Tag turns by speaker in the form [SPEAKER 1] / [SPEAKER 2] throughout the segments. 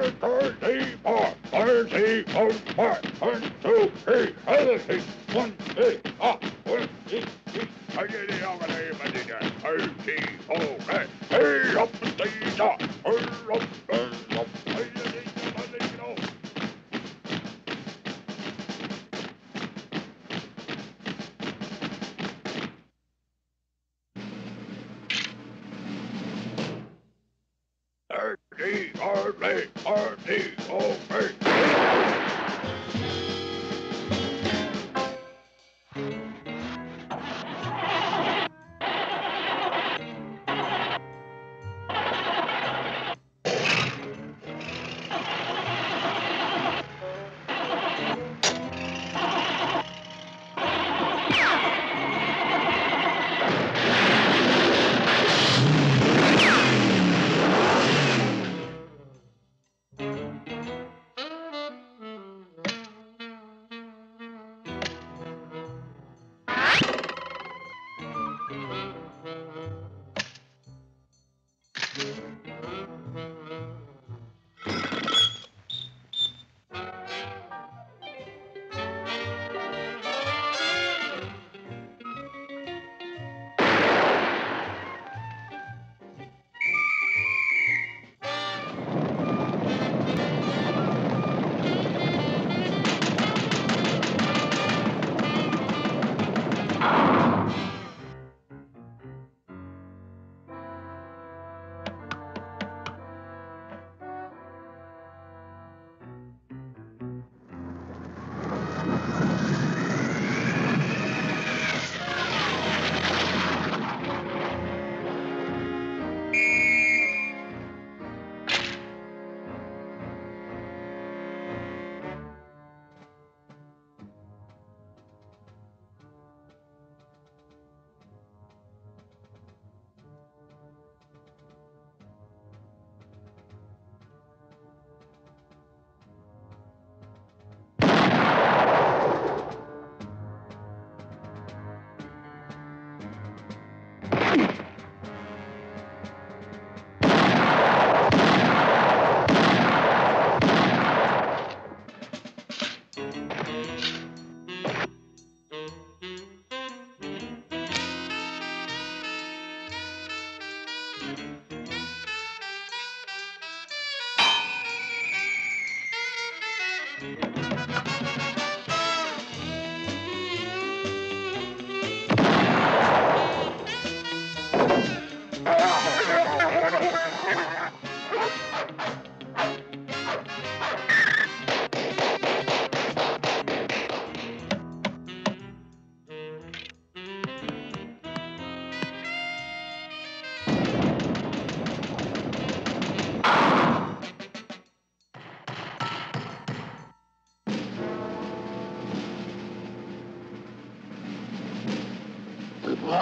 [SPEAKER 1] thirty four, thirty four, one, two, three, thirty, one, two, up, one, two, three. I get it over there, but it is thirty four, hey, up, stay up, Thirty, Mm-hmm. you Hey, hey,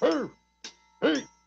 [SPEAKER 1] hey, hey.